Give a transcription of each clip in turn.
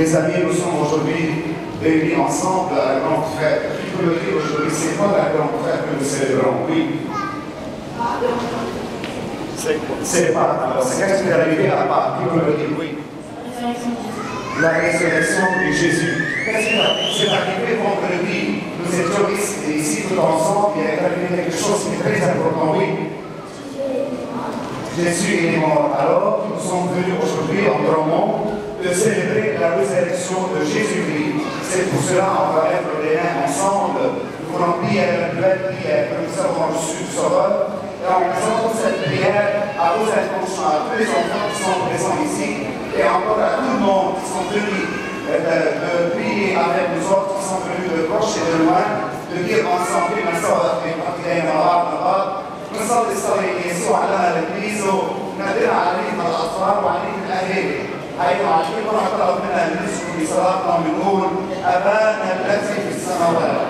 Les amis, nous sommes aujourd'hui réunis ensemble à la grande fête. Qui peut me dire aujourd'hui, c'est quoi la grande fête que nous célébrons Oui. C'est pas. Alors, c'est qu'est-ce qui est arrivé à part Qui peut me dire oui? La résurrection de Jésus. Qu'est-ce qui est arrivé? Vendredi. Nous étions ici, ici tout ensemble. Il est arrivé quelque chose qui est très important, oui. Jésus est mort. Alors, nous sommes venus aujourd'hui en Dromont de célébrer la résurrection de Jésus-Christ. C'est pour cela qu'on va mettre les mains ensemble. Nous voulons prier la nouvelle prière que nous avons reçue du Sauveur. Et en présente cette prière à vos inconscients, à tous les enfants qui sont présents ici, et encore à tout le monde qui sont venus euh, de, prier avec nous autres, qui sont venus de proche et de loin, de dire ensemble, ma soeur, mes partenaires, ma rabe, ma rabe, ma soeur, الاهالي أيضا على كل ما طلب منا النسك في صلاتنا ونقول أبانا الذي في السماوات.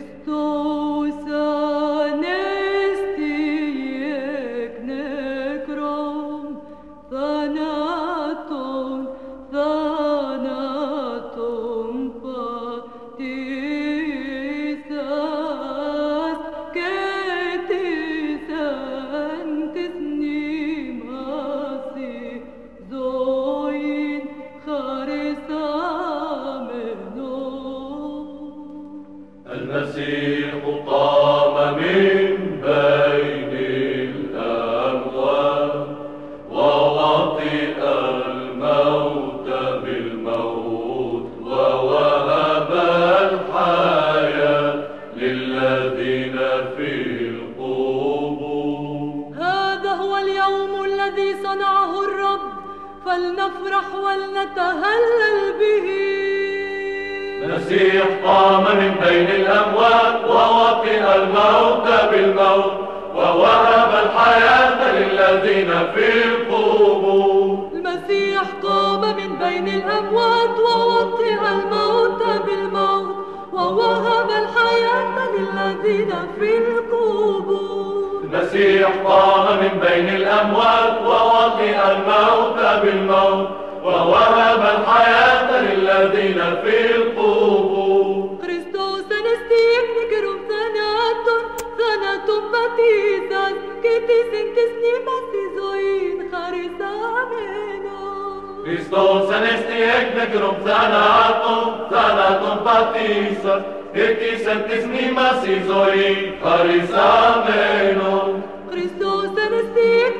estoy. ولنتهلل به. المسيح قام من بين الأموات ووطئ الموت بالموت ووهب الحياة للذين في القبور. المسيح قام من بين الأموات ووطئ الموت بالموت ووهب الحياة للذين في القبور. المسيح قام من بين الأموات ووطئ الموت بالموت ووهب الحياة للذين في القبور. كريستوس نستيك نكرم ثناتم ثناتم باتيسان كتيسن كسني باتيزوين خارسامينا كريستوس نستيك نكرم ثناتم ثناتم باتيسان كتيسن كسني باتيزوين خارسامينا كريستوس نستيك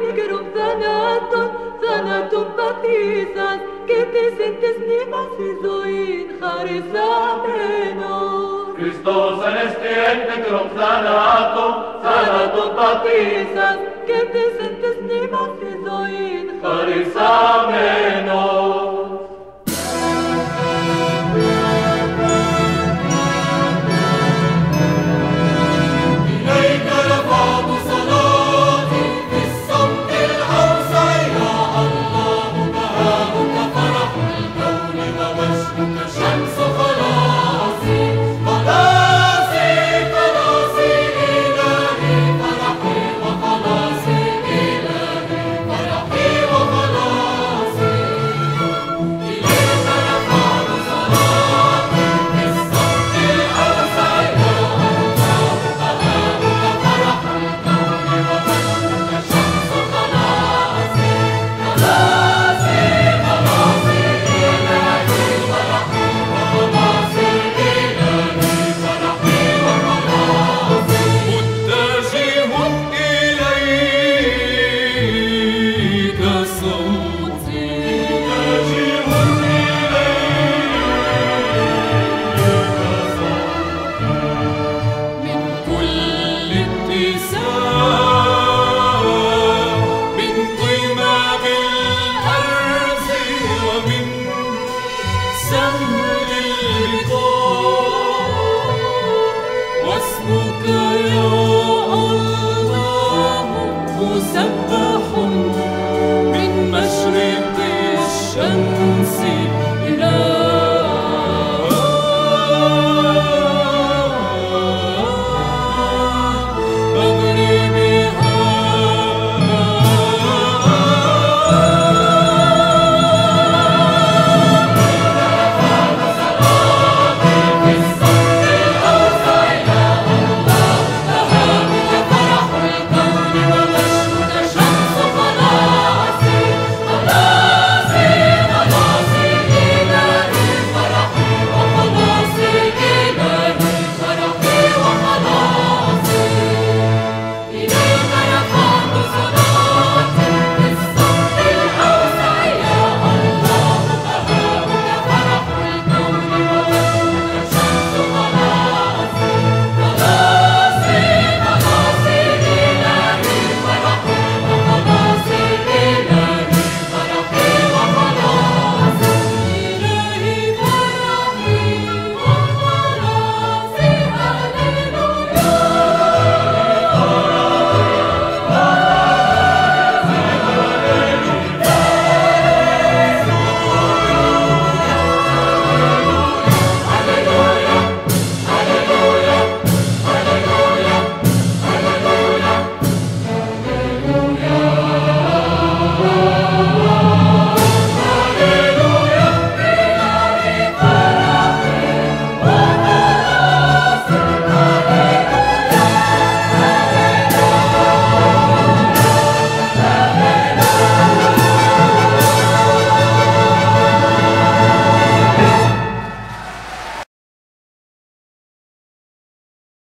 sympatizas, que te sientes ni macizo in Harisabrenos. Christos anestiente crom sanato, sanato patizas, que te sientes ni macizo in Harisabrenos.